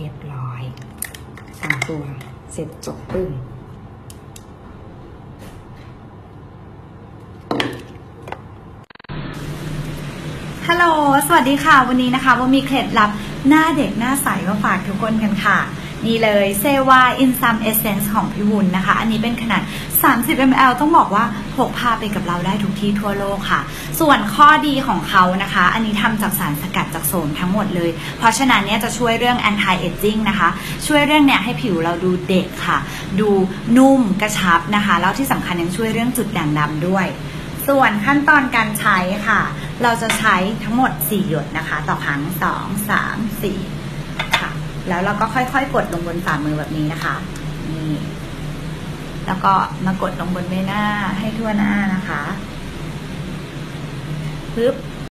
เรียบร้อยสองตัวเสร็จจบปึ้งฮัลโหล สวัสดีค่ะ วันนี้นะคะว่ามีเคล็ดลับหน้าเด็กหน้าใสมาฝากทุกคนกันค่ะ นี่เลย Sewa Insam Essence ของพี่วุ้นนะคะ อันนี้เป็นขนาด 30 ml ต้องบอกว่าพกพาไปกับเราได้ทุกที่ทั่วโลกค่ะ ส่วนข้อดีของเขานะคะ อันนี้ทำจากสารสกัดจากโสมทั้งหมดเลย เพราะฉะนั้นเนี่ยจะช่วยเรื่อง anti aging นะคะ ช่วยเรื่องเนี้ยให้ผิวเราดูเด็กค่ะ ดูนุ่มกระชับนะคะ แล้วที่สำคัญยังช่วยเรื่องจุดด่างดำด้วย ส่วนขั้นตอนการใช้ค่ะ เราจะใช้ทั้งหมด 4 หยดนะคะ ต่อครั้ง 2 3 4 แล้วเราก็ค่อยๆ กดลงบนฝ่ามือแบบนี้นะคะนี่แล้วก็มากดลงบนใบหน้าให้ทั่วหน้านะคะปึ๊บ